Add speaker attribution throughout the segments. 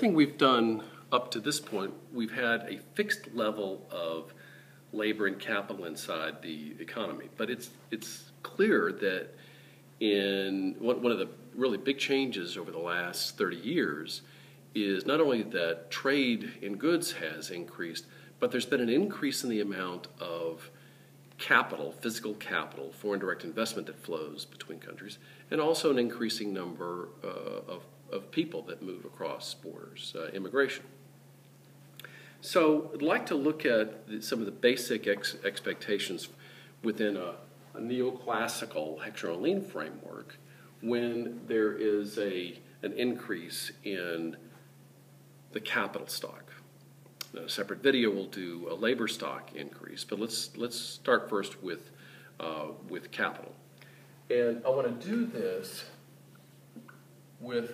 Speaker 1: everything we've done up to this point, we've had a fixed level of labor and capital inside the economy. But it's, it's clear that in one, of the really big changes over the last 30 years is not only that trade in goods has increased, but there's been an increase in the amount of capital, physical capital, foreign direct investment that flows between countries, and also an increasing number uh, of, of people that move across borders, uh, immigration. So I'd like to look at the, some of the basic ex expectations within a, a neoclassical Heckscher-Ohlin framework when there is a, an increase in the capital stock. a separate video will do a labor stock increase, but let's, let's start first with, uh, with capital. And I want to do this with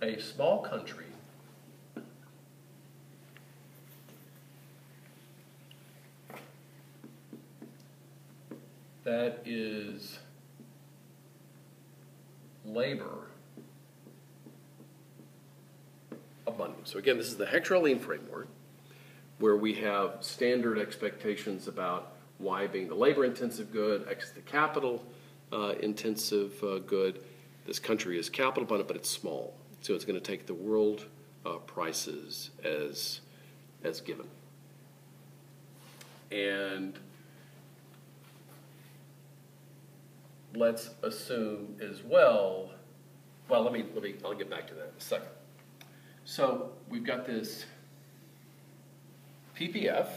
Speaker 1: a small country that is labor abundant. So again, this is the Heckscher-Ohlin framework where we have standard expectations about Y being the labor-intensive good, X the capital uh, intensive uh, good. This country is capital abundant, but it's small. So it's going to take the world uh, prices as, as given. And let's assume as well, well, let me, let me, I'll get back to that in a second. So we've got this PPF,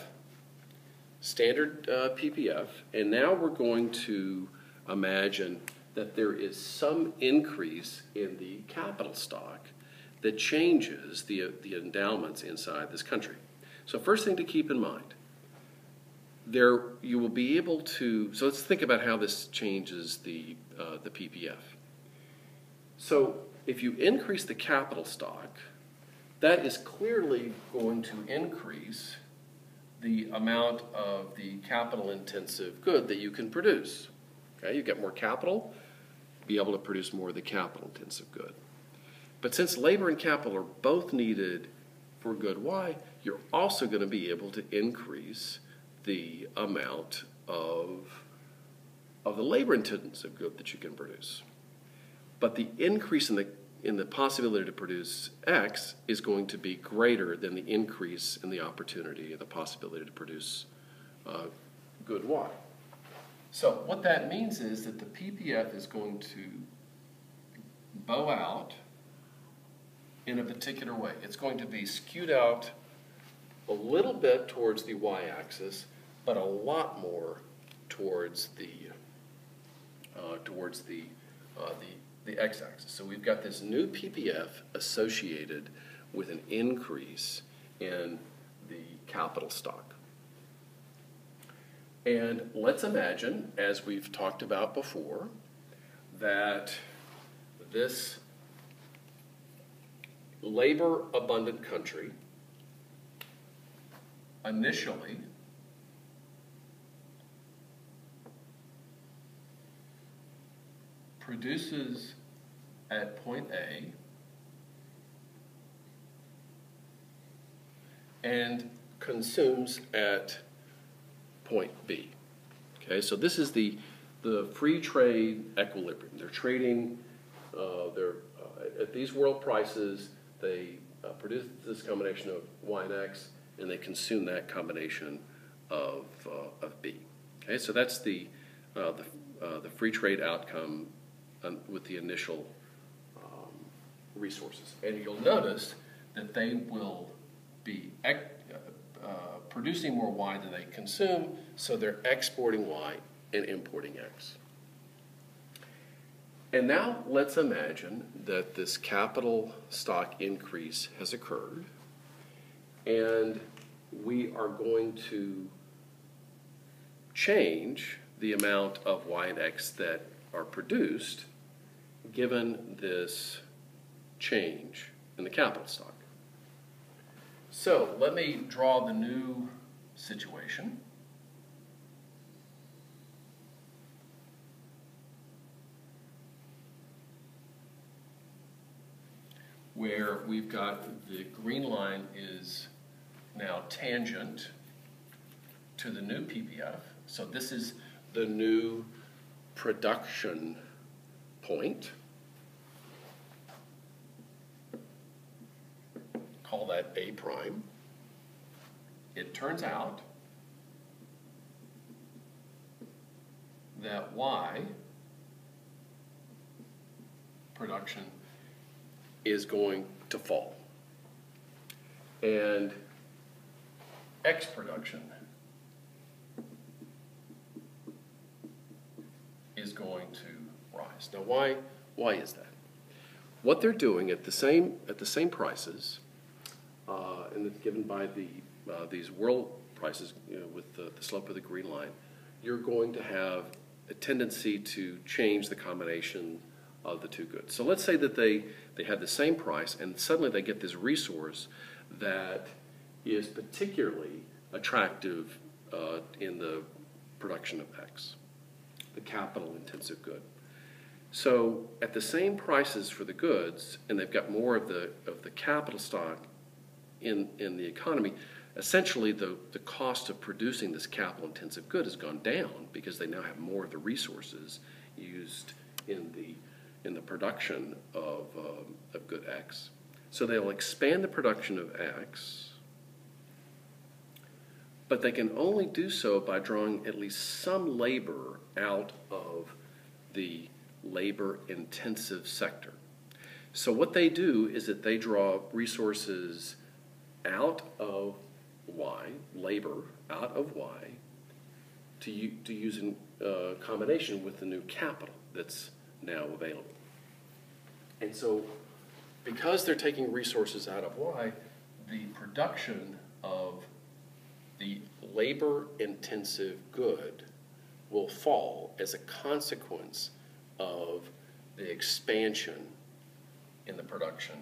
Speaker 1: standard uh, PPF, and now we're going to imagine that there is some increase in the capital stock that changes the, the endowments inside this country. So first thing to keep in mind, there you will be able to, so let's think about how this changes the, uh, the PPF. So if you increase the capital stock, that is clearly going to increase the amount of the capital intensive good that you can produce. Okay, you get more capital, be able to produce more of the capital intensive good. But since labor and capital are both needed for good Y, you're also going to be able to increase the amount of, of the labor intensive good that you can produce. But the increase in the, in the possibility to produce X is going to be greater than the increase in the opportunity and the possibility to produce uh, good Y. So what that means is that the PPF is going to bow out in a particular way. It's going to be skewed out a little bit towards the y-axis, but a lot more towards the uh, towards the, uh, the the x-axis. So we've got this new PPF associated with an increase in the capital stock. And let's imagine, as we've talked about before, that this labor abundant country initially produces at point A and consumes at point B. Okay, so this is the, the free trade equilibrium. They're trading, uh, they're, uh, at these world prices, they uh, produce this combination of Y and X, and they consume that combination of, uh, of B. Okay, so that's the, uh, the, uh, the free trade outcome um, with the initial um, resources. And you'll notice that they will be uh, producing more Y than they consume, so they're exporting Y and importing X. And now let's imagine that this capital stock increase has occurred and we are going to change the amount of y and x that are produced given this change in the capital stock. So let me draw the new situation. where we've got the green line is now tangent to the new PPF. So this is the new production point. Call that A prime. It turns out that Y production is going to fall. And X production is going to rise. Now, why, why is that? What they're doing at the same, at the same prices, uh, and it's given by the, uh, these world prices you know, with the, the slope of the green line, you're going to have a tendency to change the combination of the two goods. So let's say that they, they have the same price and suddenly they get this resource that is particularly attractive uh, in the production of X, the capital intensive good. So at the same prices for the goods, and they've got more of the, of the capital stock in, in the economy, essentially the, the cost of producing this capital intensive good has gone down because they now have more of the resources used in the, in the production of, um, of good X. So they'll expand the production of X, but they can only do so by drawing at least some labor out of the labor intensive sector. So what they do is that they draw resources out of Y, labor out of Y, to, to use in uh, combination with the new capital that's now available. And so, because they're taking resources out of Y, the production of the labor intensive good will fall as a consequence of the expansion in the production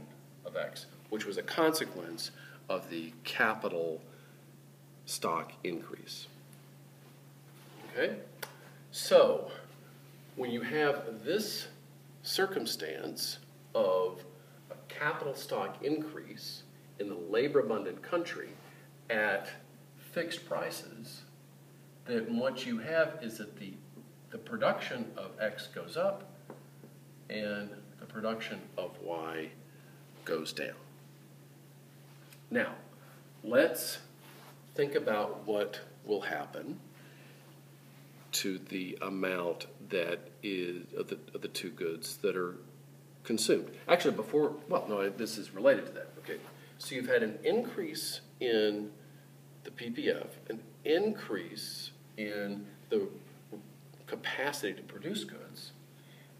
Speaker 1: of X, which was a consequence of the capital stock increase. Okay? So, when you have this circumstance of a capital stock increase in the labor abundant country at fixed prices, then what you have is that the, the production of X goes up and the production of Y goes down. Now, let's think about what will happen to the amount that is of the, of the two goods that are consumed. Actually, before, well, no, this is related to that. Okay, so you've had an increase in the PPF, an increase in the capacity to produce goods,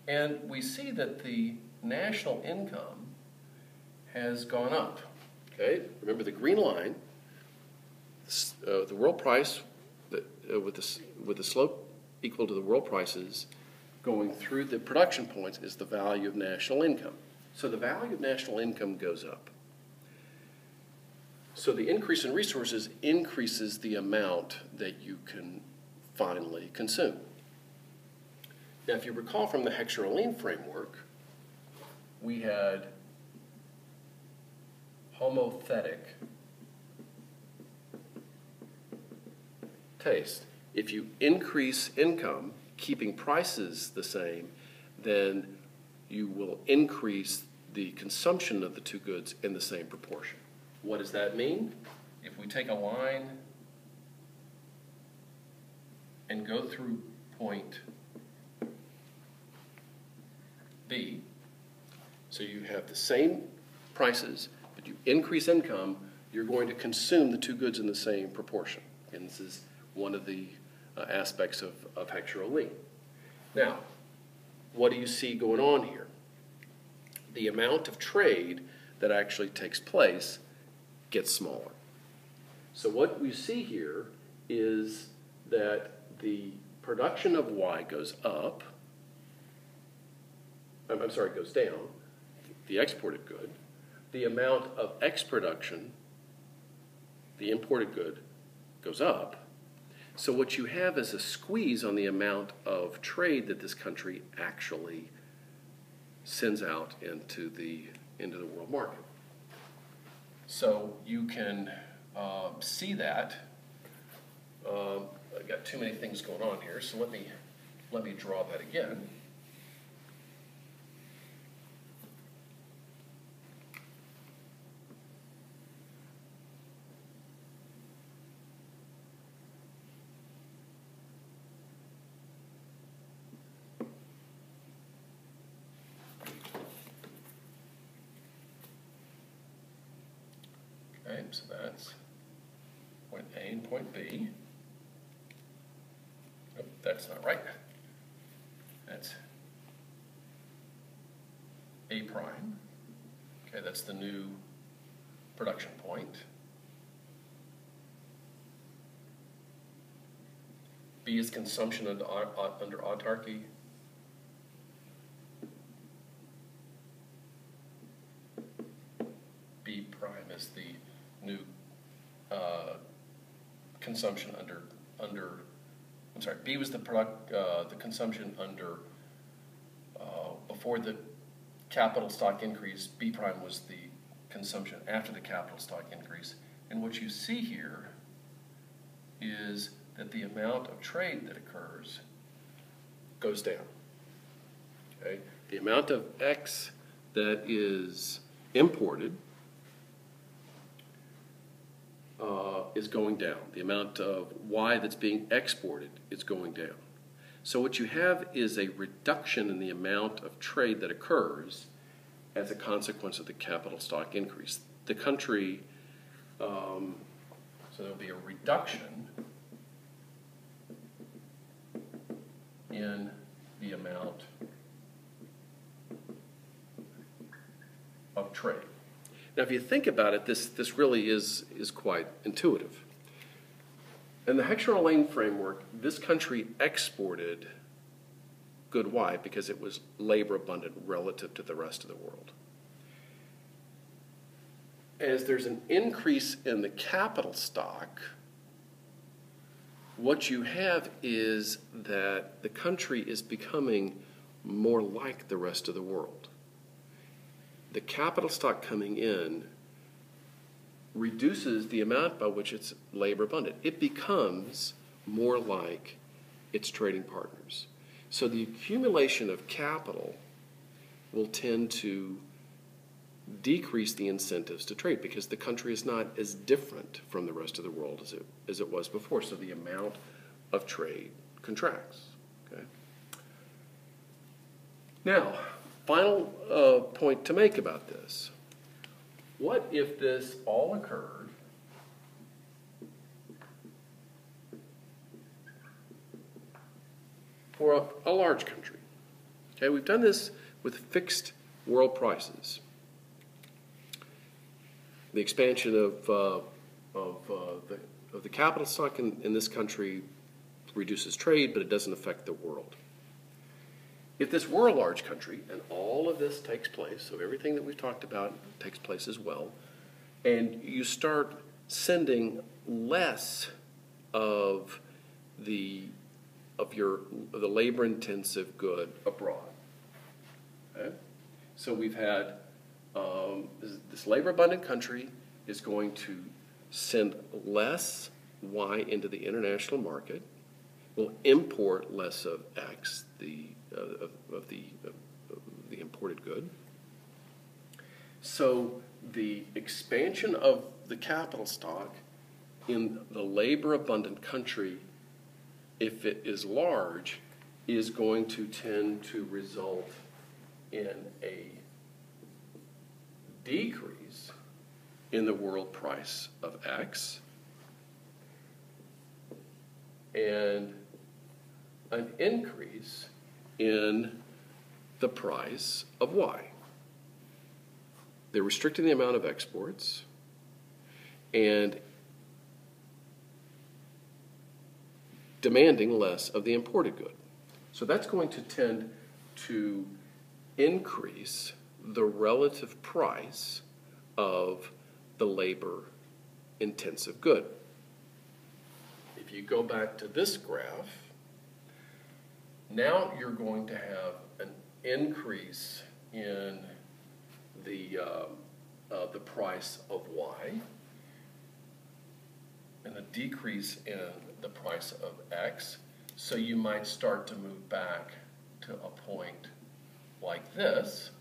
Speaker 1: and we see that the national income has gone up. Okay, remember the green line, uh, the world price that, uh, with, the, with the slope equal to the world prices going through the production points is the value of national income. So the value of national income goes up. So the increase in resources increases the amount that you can finally consume. Now, if you recall from the Heckscher-Ohlin framework, we had homothetic taste. If you increase income, keeping prices the same, then you will increase the consumption of the two goods in the same proportion. What does that mean? If we take a line and go through point B, so you have the same prices, you increase income, you're going to consume the two goods in the same proportion. And this is one of the uh, aspects of, of Heckscher-Ohlin. Now, what do you see going on here? The amount of trade that actually takes place gets smaller. So what we see here is that the production of Y goes up, I'm, I'm sorry, goes down, the exported good. The amount of X production, the imported good, goes up. So what you have is a squeeze on the amount of trade that this country actually sends out into the into the world market. So you can uh, see that. Um, I've got too many things going on here, so let me let me draw that again. Okay, so that's point A and point B. Nope, that's not right. That's A prime. Okay, that's the new production point. B is consumption under, under autarky. B prime is the new uh, consumption under, under, I'm sorry, B was the product, uh, the consumption under, uh, before the capital stock increase, B prime was the consumption after the capital stock increase. And what you see here is that the amount of trade that occurs goes down. Okay? The amount of X that is imported uh, is going down. The amount of Y that's being exported is going down. So what you have is a reduction in the amount of trade that occurs as a consequence of the capital stock increase. The country, um, so there'll be a reduction in the amount of trade. Now, if you think about it, this, this really is, is quite intuitive. In the Heckscher-Ohlin framework, this country exported good Y because it was labor abundant relative to the rest of the world. As there's an increase in the capital stock, what you have is that the country is becoming more like the rest of the world. The capital stock coming in reduces the amount by which it's labor abundant. It becomes more like its trading partners. So the accumulation of capital will tend to decrease the incentives to trade because the country is not as different from the rest of the world as it, as it was before. So the amount of trade contracts. Okay. Now, final uh, point to make about this. What if this all occurred for a, a large country? Okay, we've done this with fixed world prices the expansion of, uh, of, uh, the, of the capital stock in, in this country reduces trade, but it doesn't affect the world. If this were a large country and all of this takes place, so everything that we've talked about takes place as well, and you start sending less of the of your the labor intensive good abroad. Okay? So we've had um, this labor abundant country is going to send less Y into the international market, will import less of X, the, uh, of, of, the, of the imported good. So the expansion of the capital stock in the labor abundant country, if it is large, is going to tend to result in a decrease in the world price of X and an increase in the price of Y. They're restricting the amount of exports and demanding less of the imported good. So that's going to tend to increase the relative price of the labor intensive good. If you go back to this graph, now you're going to have an increase in the, uh, uh, the price of Y and a decrease in the price of X. So you might start to move back to a point like this,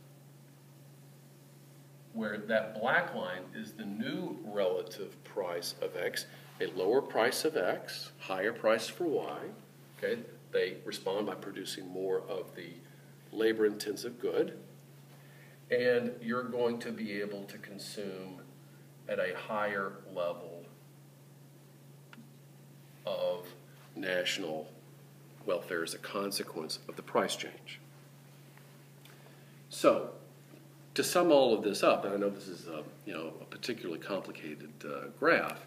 Speaker 1: where that black line is the new relative price of X, a lower price of X, higher price for Y. Okay, they respond by producing more of the labor intensive good. And you're going to be able to consume at a higher level of national welfare as a consequence of the price change. So, to sum all of this up, and I know this is a, you know, a particularly complicated uh, graph,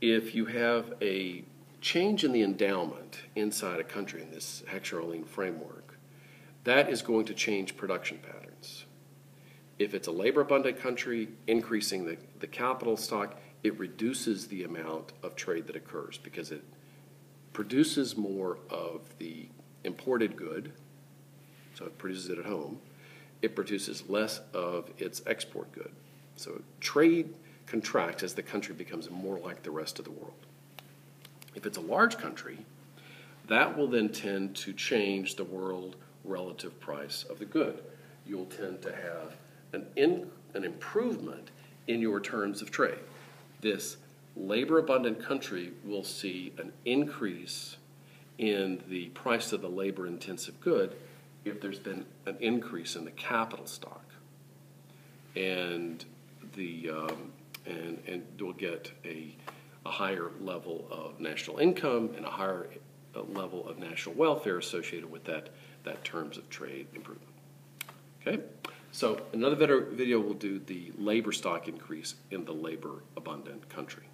Speaker 1: if you have a change in the endowment inside a country in this Heckscher-Ohlin framework, that is going to change production patterns. If it's a labor abundant country, increasing the, the capital stock, it reduces the amount of trade that occurs because it produces more of the imported good, so it produces it at home. It produces less of its export good. So trade contracts as the country becomes more like the rest of the world. If it's a large country, that will then tend to change the world relative price of the good. You'll tend to have an, in, an improvement in your terms of trade. This labor abundant country will see an increase in the price of the labor intensive good if there's been an increase in the capital stock. And the um, and and we'll get a a higher level of national income and a higher uh, level of national welfare associated with that that terms of trade improvement. Okay, so another video will do the labor stock increase in the labor abundant country.